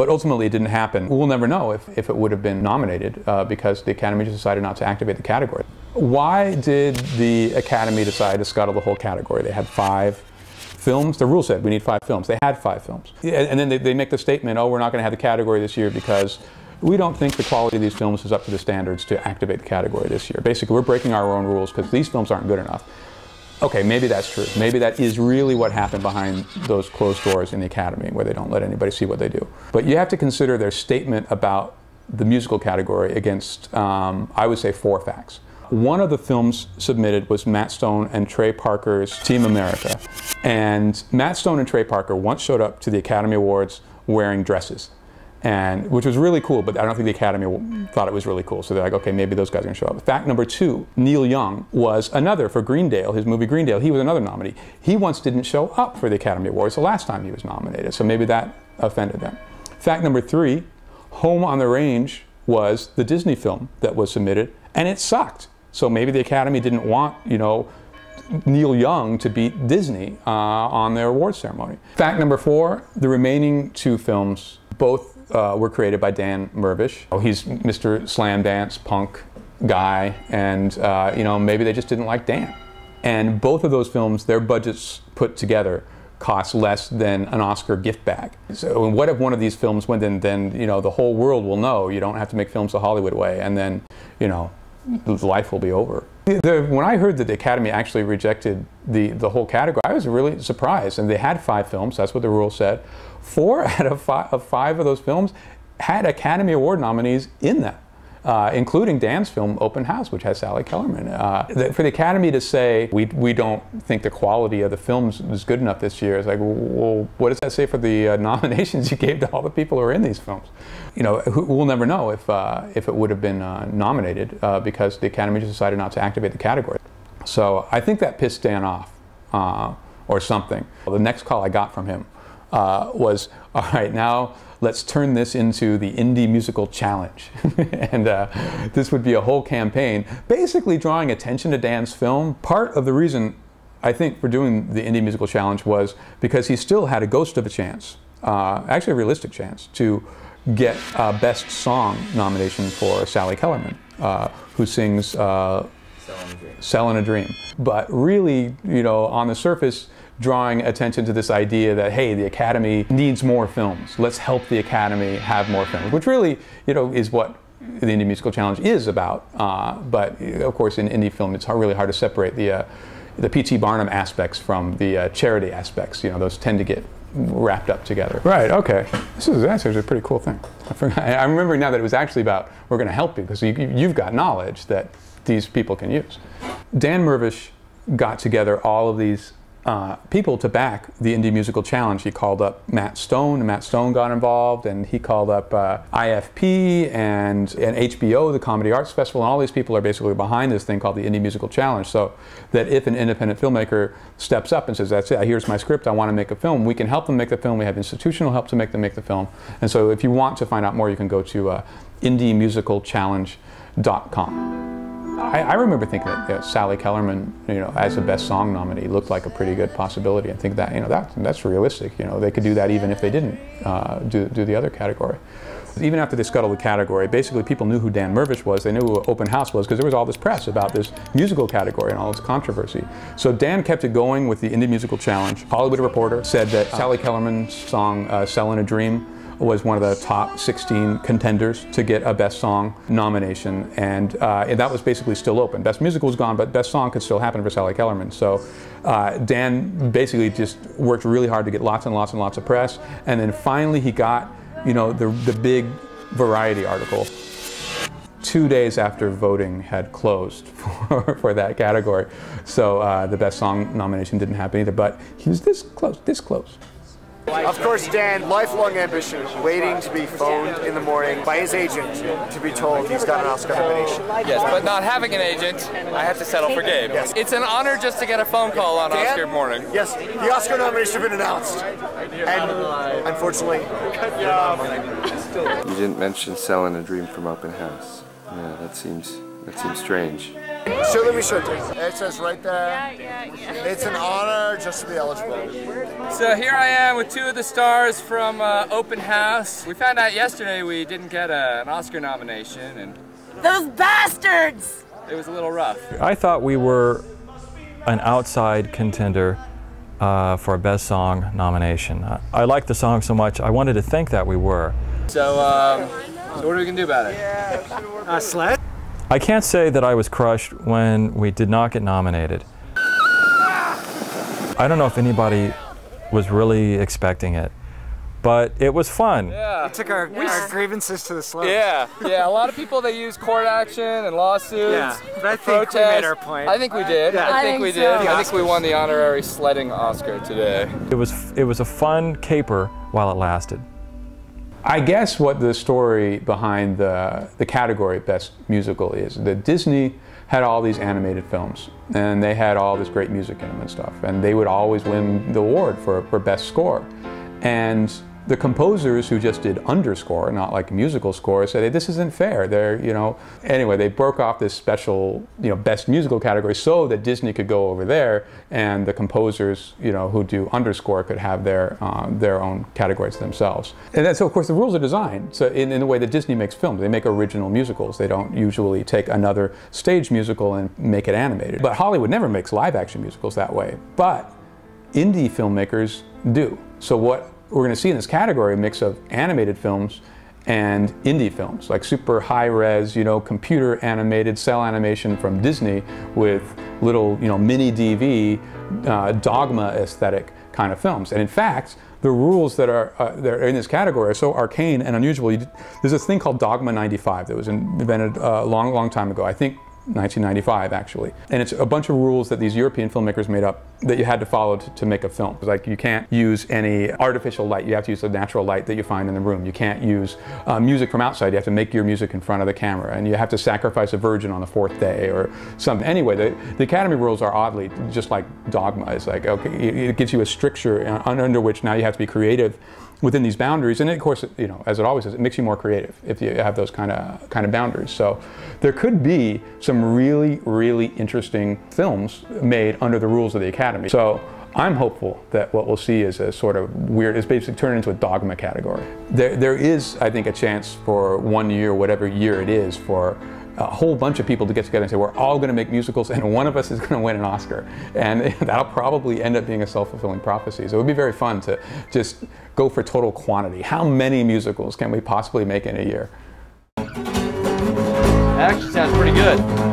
but ultimately it didn't happen. We'll never know if, if it would have been nominated uh, because the Academy just decided not to activate the category. Why did the Academy decide to scuttle the whole category? They had five films. The rule said we need five films. They had five films. And then they, they make the statement, oh, we're not going to have the category this year because we don't think the quality of these films is up to the standards to activate the category this year. Basically, we're breaking our own rules because these films aren't good enough. Okay, maybe that's true. Maybe that is really what happened behind those closed doors in the Academy where they don't let anybody see what they do. But you have to consider their statement about the musical category against, um, I would say, four facts. One of the films submitted was Matt Stone and Trey Parker's Team America. And Matt Stone and Trey Parker once showed up to the Academy Awards wearing dresses and which was really cool. But I don't think the Academy thought it was really cool. So they're like, okay, maybe those guys are going to show up. Fact number two: Neil Young was another for Greendale, his movie Greendale. He was another nominee. He once didn't show up for the Academy Awards the last time he was nominated. So maybe that offended them. Fact number three: Home on the Range was the Disney film that was submitted, and it sucked. So maybe the Academy didn't want, you know, Neil Young to beat Disney uh, on their award ceremony. Fact number four: the remaining two films both uh, were created by Dan Mirvish. Oh, he's Mr. Slamdance Punk guy, and uh, you know maybe they just didn't like Dan. And both of those films, their budgets put together cost less than an Oscar gift bag. So what if one of these films went then then you know the whole world will know you don't have to make films the Hollywood way and then you know life will be over. The, when I heard that the Academy actually rejected the, the whole category, I was really surprised. And they had five films, that's what the rule said. Four out of of, five of those films had Academy Award nominees in them uh, including Dan's film Open House, which has Sally Kellerman. Uh, the, for the Academy to say we, we don't think the quality of the films is good enough this year is like, well, what does that say for the uh, nominations you gave to all the people who are in these films? You know, who, we'll never know if, uh, if it would have been uh, nominated uh, because the Academy just decided not to activate the category. So I think that pissed Dan off or something. Well, the next call I got from him was, all right, now let's turn this into the Indie Musical Challenge. and uh, this would be a whole campaign, basically drawing attention to Dan's film. Part of the reason I think for doing the Indie Musical Challenge was because he still had a ghost of a chance, uh, actually a realistic chance, to get a Best Song nomination for Sally Kellerman, uh, who sings uh, Selling a Dream. But really, you know, on the surface, drawing attention to this idea that, hey, the Academy needs more films. Let's help the Academy have more films, which really, you know, is what the Indie Musical Challenge is about. Uh, but of course, in indie film, it's hard, really hard to separate the uh, the P.T. Barnum aspects from the uh, charity aspects. You know, those tend to get wrapped up together. Right. Okay. This is actually a pretty cool thing. I forgot, I'm remembering now that it was actually about we're going to help you because you, you've got knowledge that these people can use. Dan Mirvish got together all of these uh, people to back the Indie Musical Challenge. He called up Matt Stone, and Matt Stone got involved, and he called up uh, IFP and, and HBO, the Comedy Arts Festival, and all these people are basically behind this thing called the Indie Musical Challenge. So that if an independent filmmaker steps up and says, that's it, here's my script, I want to make a film, we can help them make the film. We have institutional help to make them make the film. And so if you want to find out more, you can go to uh, indiemusicalchallenge.com. I, I remember thinking that you know, Sally Kellerman, you know, as a best song nominee, looked like a pretty good possibility. And think that you know that that's realistic. You know, they could do that even if they didn't uh, do do the other category. Even after they scuttled the category, basically people knew who Dan Mirvish was. They knew who Open House was because there was all this press about this musical category and all this controversy. So Dan kept it going with the Indie Musical Challenge. Hollywood Reporter said that Sally Kellerman's song uh, "Selling a Dream" was one of the top 16 contenders to get a Best Song nomination, and, uh, and that was basically still open. Best Musical was gone, but Best Song could still happen for Sally Kellerman. So uh, Dan basically just worked really hard to get lots and lots and lots of press, and then finally he got, you know, the, the big Variety article two days after voting had closed for, for that category. So uh, the best song nomination didn't happen either, but he was this close, this close. Of course, Dan, lifelong ambition, waiting to be phoned in the morning by his agent to be told he's got an Oscar nomination. Yes, but not having an agent, I have to settle for Gabe. Yes. It's an honor just to get a phone call on Dan, Oscar morning. Yes, the Oscar nomination has been announced. And unfortunately, You didn't mention selling a dream from open house. Yeah, that seems that seems strange. Surely we should. It says right there. Yeah, yeah, yeah. It's an honor just to be eligible. So here I am with two of the stars from uh, Open House. We found out yesterday we didn't get a, an Oscar nomination, and Those bastards! it was a little rough. I thought we were an outside contender uh, for a Best Song nomination. I, I liked the song so much, I wanted to think that we were. So, um, so what are we gonna do about it? Uh, sled? I can't say that I was crushed when we did not get nominated. I don't know if anybody was really expecting it, but it was fun. Yeah. We took our, our grievances to the slopes. Yeah, yeah. A lot of people they use court action and lawsuits. Yeah, but I think we made our point. I think we did. Yeah. I I think think we so. did. I think we won the honorary sledding Oscar today. It was it was a fun caper while it lasted. I guess what the story behind the, the category Best Musical is that Disney had all these animated films and they had all this great music in them and stuff, and they would always win the award for, for Best Score. And the composers who just did underscore, not like musical score, said, hey, this isn't fair. They're, you know, anyway, they broke off this special, you know, best musical category so that Disney could go over there and the composers, you know, who do underscore could have their, uh, their own categories themselves. And then, so of course the rules are designed so in, in the way that Disney makes films. They make original musicals. They don't usually take another stage musical and make it animated. But Hollywood never makes live action musicals that way. But indie filmmakers do. So what we're going to see in this category a mix of animated films and indie films, like super high res, you know, computer animated cell animation from Disney with little, you know, mini DV, uh, dogma aesthetic kind of films. And in fact, the rules that are, uh, that are in this category are so arcane and unusual. You, there's this thing called Dogma 95 that was invented a long, long time ago. I think 1995 actually. And it's a bunch of rules that these European filmmakers made up that you had to follow to, to make a film. Like you can't use any artificial light, you have to use the natural light that you find in the room. You can't use uh, music from outside, you have to make your music in front of the camera. And you have to sacrifice a virgin on the fourth day or something. Anyway, the, the Academy rules are oddly just like dogma. It's like, okay, it, it gives you a stricture uh, under which now you have to be creative within these boundaries. And of course, you know, as it always is, it makes you more creative if you have those kind of kind of boundaries. So there could be some really, really interesting films made under the rules of the Academy. So I'm hopeful that what we'll see is a sort of weird, it's basically turned into a dogma category. There, there is, I think, a chance for one year, whatever year it is, for a whole bunch of people to get together and say, we're all going to make musicals and one of us is going to win an Oscar. And that'll probably end up being a self-fulfilling prophecy. So it would be very fun to just go for total quantity. How many musicals can we possibly make in a year? That actually sounds pretty good.